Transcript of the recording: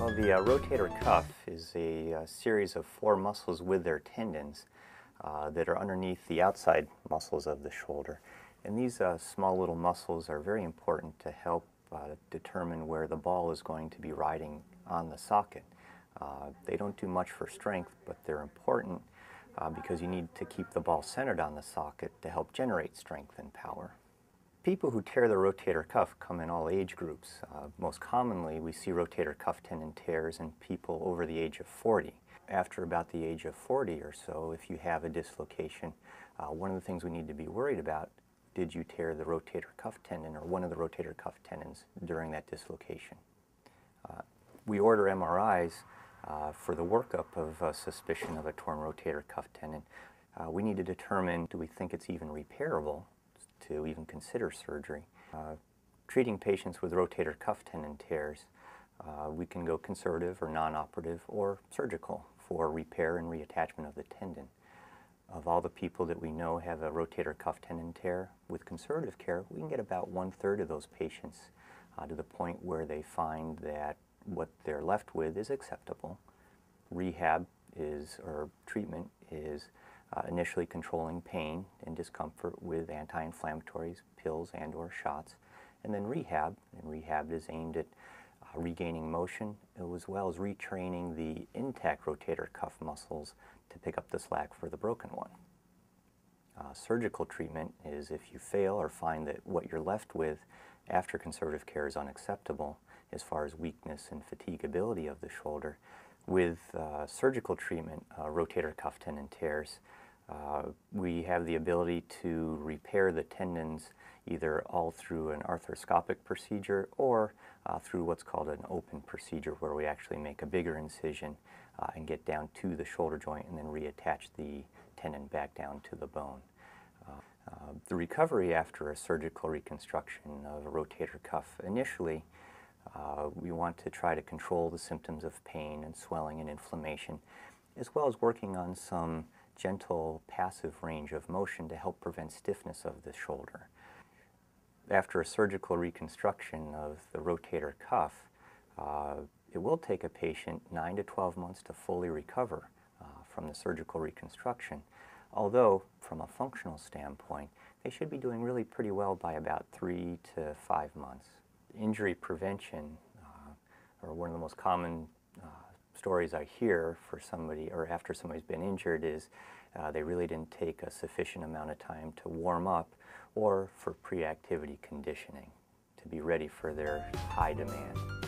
Well, the uh, rotator cuff is a, uh series of four muscles with their tendons uh, that are underneath the outside muscles of the shoulder. And these uh, small little muscles are very important to help uh, determine where the ball is going to be riding on the socket. They don't do much for strength, but they're important because you need to keep the ball centered on the socket to help generate strength and power. People who tear the rotator cuff come in all age groups. Uh, most commonly, we see rotator cuff tendon tears in people over the age of 40. After about the age of 40 or so, if you have a dislocation, uh, one of the things we need to be worried about, did you tear the rotator cuff tendon or one of the rotator cuff tendons during that dislocation? Uh, we order MRIs uh, for the workup of suspicion of a torn rotator cuff tendon. Uh, we need to determine, do we think it's even repairable to even consider surgery. Uh, treating patients with rotator cuff tendon tears, uh, we can go conservative or non-operative or surgical for repair and reattachment of the tendon. Of all the people that we know have a rotator cuff tendon tear, with conservative care, we can get about one-third of those patients uh, to the point where they find that what they're left with is acceptable. Rehab is, or treatment is uh, initially controlling pain and discomfort with anti-inflammatories, pills and or shots, and then rehab. And rehab is aimed at uh, regaining motion as well as retraining the intact rotator cuff muscles to pick up the slack for the broken one. Uh, surgical treatment is if you fail or find that what you're left with after conservative care is unacceptable as far as weakness and fatigability of the shoulder. With uh, surgical treatment, uh, rotator cuff tendon tears, uh, we have the ability to repair the tendons either all through an arthroscopic procedure or uh, through what's called an open procedure where we actually make a bigger incision uh, and get down to the shoulder joint and then reattach the tendon back down to the bone. Uh, uh, the recovery after a surgical reconstruction of a rotator cuff initially we want to try to control the symptoms of pain and swelling and inflammation as well as working on some gentle passive range of motion to help prevent stiffness of the shoulder. After a surgical reconstruction of the rotator cuff, uh, it will take a patient 9 to 12 months to fully recover uh, from the surgical reconstruction, although from a functional standpoint, they should be doing really pretty well by about 3 to 5 months. Injury prevention, uh, or one of the most common stories I hear for somebody or after somebody's been injured is uh, they really didn't take a sufficient amount of time to warm up or for pre-activity conditioning to be ready for their high demand.